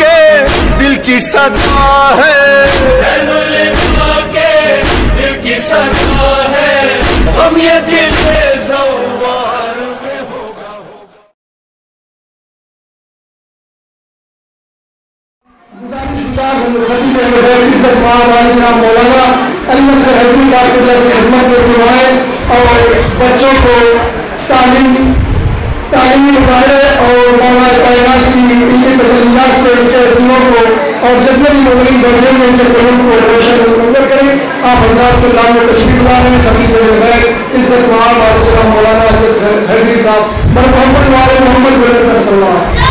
के दिल की सदा है के दिल की सदा है हम ये दिल जवार में होगा मौलाना अली हजरी साहब की खिदमत में और बच्चों को तालीम तालीमी इदारे और मौला कायनात की इनकी से दिलों को और जितने भी मुमलिन दर्जे में इनके लोगों को रोशन मंजर करें आप हजरात के सामने तस्वीर ला रहे हैं सभी मेरे बैग इज़्ज़त मौलाना साहब मोहम्मद मोहम्मद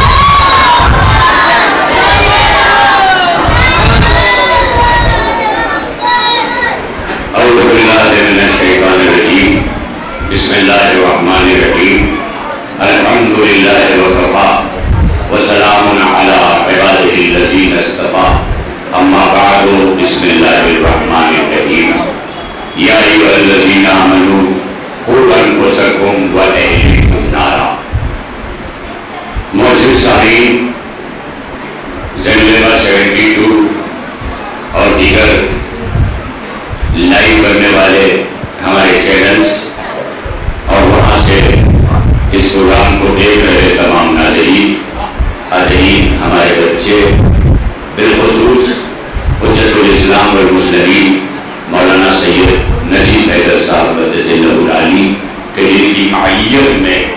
मोहसिन साहीन जेनलेवा 72 और दीगर लाइव करने वाले हमारे चैनल्स और वहाँ से इस प्रोग्राम को देख रहे तमाम नाजरीन हाजरीन हमारे बच्चे बिलखसूस हजतुल इस्लाम और मुस्लिम मौलाना सैयद नजीब हैदर साहब बदली के जिनकी माइत में,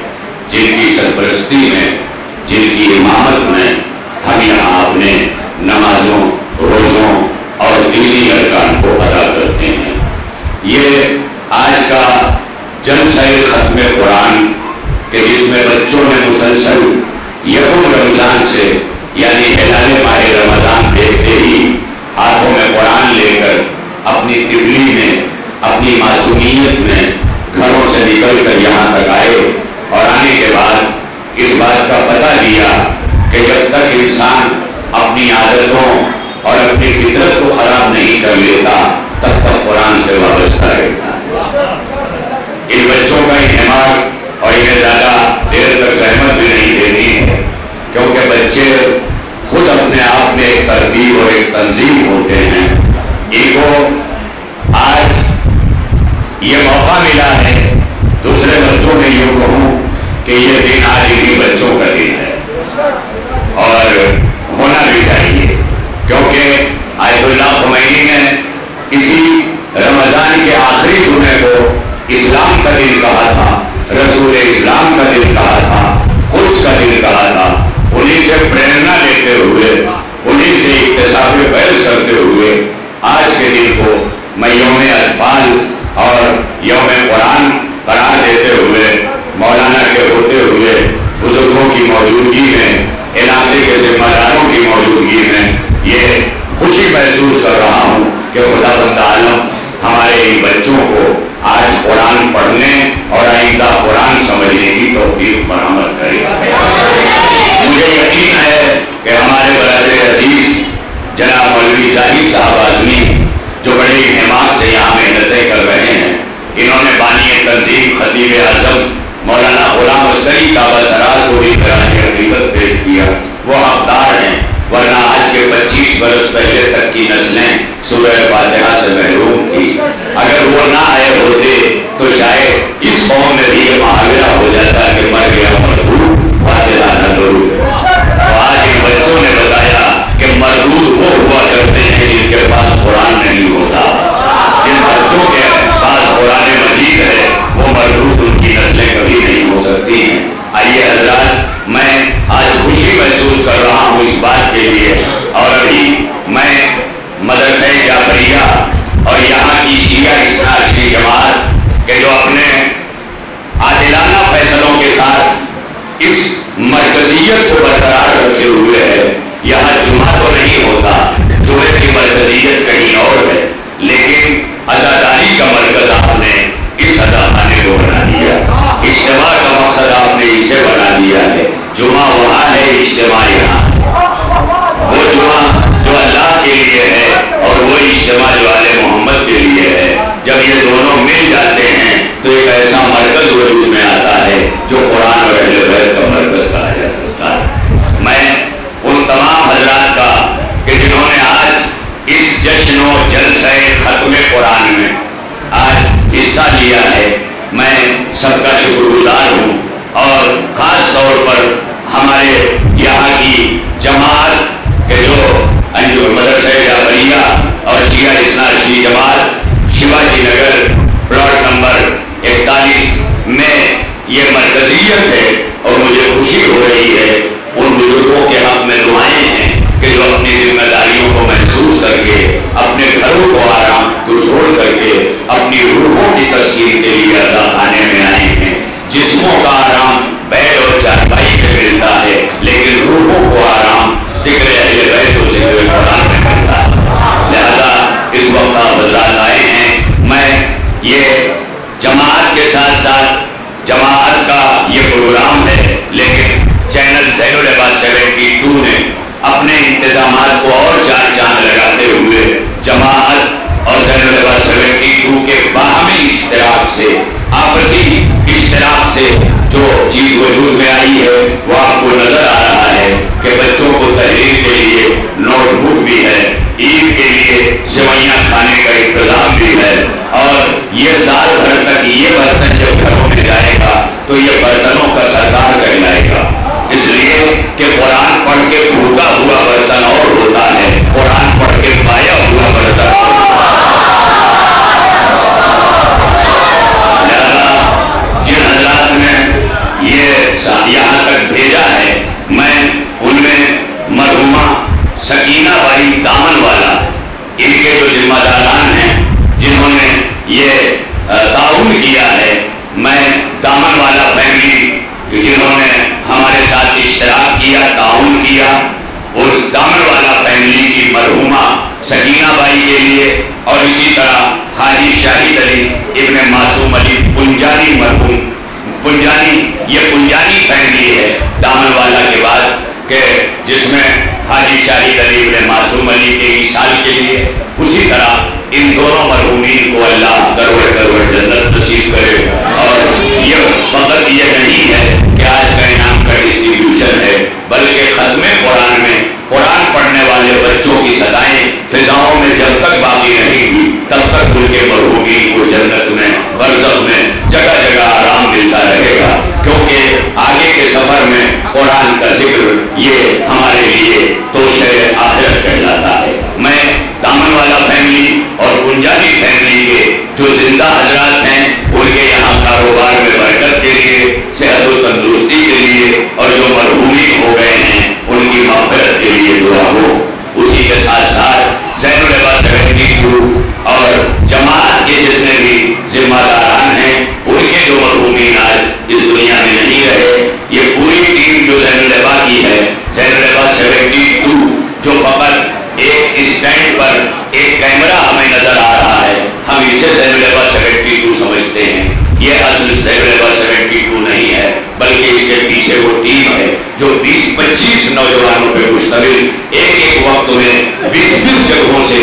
जिनकी सरपरस्ती में जिनकी इमामत में हम यहाँ अपने नमाजों, रोज़ों और दीनी अरकान को अदा करते हैं। ये आज का जमसैर खत्म कुरान के जिसमें बच्चों ने मुसलसल यकुम रमज़ान से इन्हेमार और इन्हें ज़्यादा देर तक जहमत भी नहीं देनी है, क्योंकि बच्चे खुद अपने आप में एक तरतीब और एक तंजीम होते हैं। इनको आज ये मौका मिला है, दूसरे लफ्जों में यूँ कहूँ कि ये दिन आज इन्हीं बच्चों का दिन है। और होना भी चाहिए, क्योंकि आयतुल्लाह खुमैनी ने इसी रमज़ान के आखिरी जुमे को इस्लाम का दिन कहा था। रसूल इस्लाम का दिन कहा था खुश का दिन कहा था। उन्हीं से प्रेरणा लेते हुए, उन्हीं से इकतसाब बहस करते हुए, आज के दिन को मैं योम अतफाल और योम कुरान करार देते हुए, मौलाना के होते हुए, बुज़ुर्गों की मौजूदगी में, इलाके के जिम्मेदारों की मौजूदगी में, ये खुशी महसूस कर रहा हूँ कि खुदा आलम हमारे बच्चों को आज कुरान पढ़ने और आइंदा कुरान समझने की तोफीक बरामद करे। मुझे यकीन है कि हमारे बरदर अज़ीज़ जनाब मौलवी शाही साहब आजमी, जो बड़े हिमाक से यहाँ मेहनतें कर रहे हैं, इन्होंने बानी तंजीम खतीब आज़म मौलाना गुलाम अस्तरी काबा सरार को भी कराने हकीकत पेश किया। वो हकदार हैं। वरना आज के 25 बरस पहले तक की नस्लें सुबह फातिहा से महरूम थी। अगर वो ना आए होते तो शायद इस कौम में भी ये मुहावरा हो जाता कि मर गया मजदूर फातिहा न ज़रूर तो आज इन बच्चों ने बताया कि मजदूर जब ये दोनों मिल जाते हैं तो एक ऐसा मरकज वजूद में आता है, जो कुरान और अहले बैत का मरकज कहा जा सकता है। मैं उन तमाम हजरात का कि जिन्होंने आज इस जश्न और जलसे खत्म कुरान में आज हिस्सा लिया है, मैं सबका शुक्रगुजार हूँ। और ख़ास तौर पर हमारे यहाँ पढ़ के भूखा हुआ बर्तन और होता है। कुरान पढ़ के पाया हुआ बर्तन। जिन हजरात ने ये यहाँ तक भेजा है, मैं उनमें मरहुमा, सकीना भाई दामन वाला, इनके जो जिम्मेदारान हैं, जिन्होंने ये हाजी शाहिद अली इब्ने मासूम अली के साल के लिए, उसी तरह इन दोनों मरहूमीन को अल्लाह करवड़ करवड़ जन्नत नसीब करे। और ये फकत ये नहीं है कि आज का इनाम का डिस्ट्रीब्यूशन है, बल्कि खत्म कुरान में, कुरान पढ़ने वाले बच्चों की सदाएँ फिजाओं में जब तक बाकी रहेंगी तब तक उनके मरहूमीन को जन्नत में बरसत में जगह जगह सेवेंटी और जमात के जितने भी जिम्मेदारान हैं, उनके जो मरहूमी आज इस दुनिया में नहीं रहे, ये पूरी टीम जो जैनुलबा की है जैनुलबा सेवेंटी टू, जो फकत एक स्टैंड पर एक कैमरा हमें नज़र आ रहा है, हम इसे जैनुलबा सेवेंटी टू समझते हैं। ये असल जैनुलबा सेवेंटी टू नहीं है, बल्कि इसके पीछे वो टीम है, जो 20-25 नौजवानों पर मुश्तमिल एक एक वक्त में 20-20 जगहों से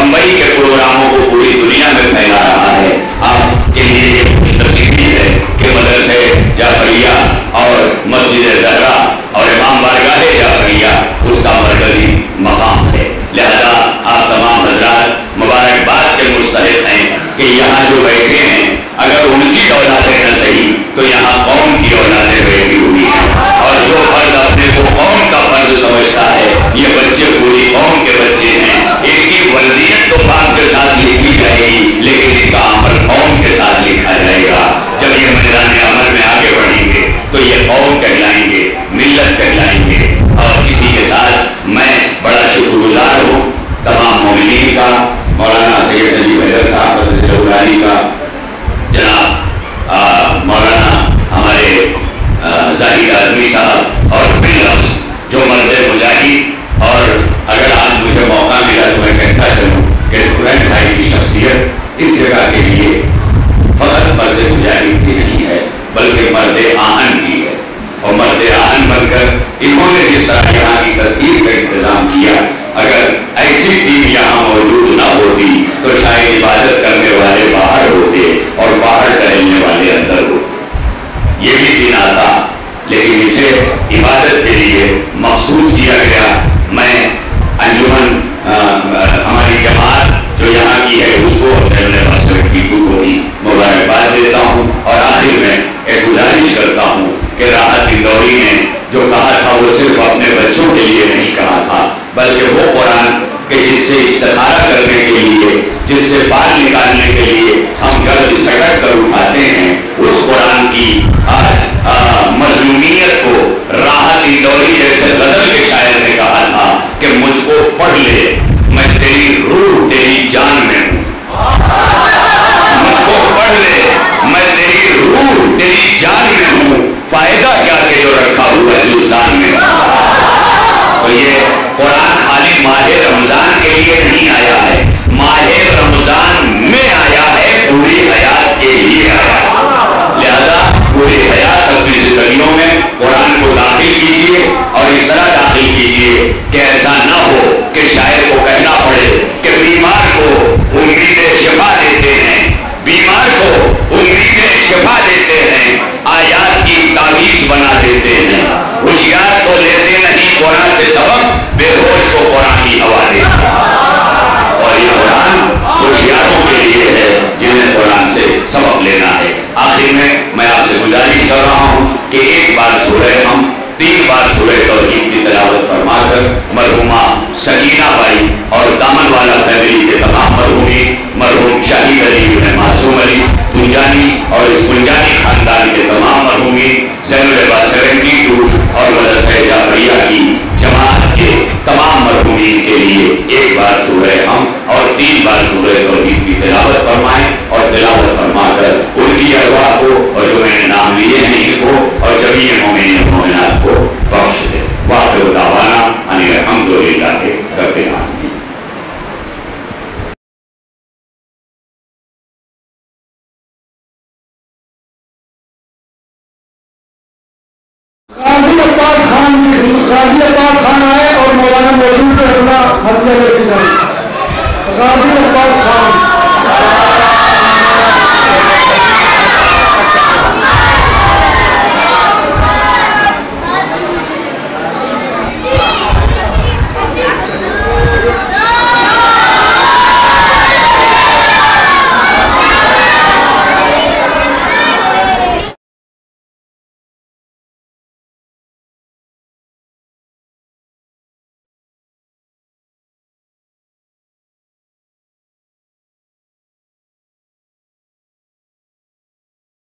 बम्बई के प्रोग्रामों को पूरी दुनिया में फैला रहा है। आपके लिए खुशनसीबी है कि मदरसे जाफरिया और मस्जिद जहरा और इमाम बारगाह जाफरिया उसका मरकजी मकाम है। लिहाजा आप तमाम हजरात मुबारकबाद के मुस्तक हैं कि यहाँ जो बैठे हैं, अगर उनकी औलादें न सही तो यहाँ कौन की औलादें मर्द आहन की है और मर्द आहन बनकर इन्होंने जिस तरह यहाँ की तरतीब का इंतज़ाम किया, अगर ऐसी टीम यहाँ मौजूद ना होती तो शायद इबादत करने वाले बाहर होते और बाहर टहलने वाले अंदर होते। ये भी दिन आता, लेकिन इसे इबादत के लिए मखसूस किया गया, मैं अनेक हो और ज़मीन मोमिन मोमिनात को बख्श दे वाह दावाना अनिल हमदुलिल्लाह के रब्बिल आलमीन Gazi Abbas Khan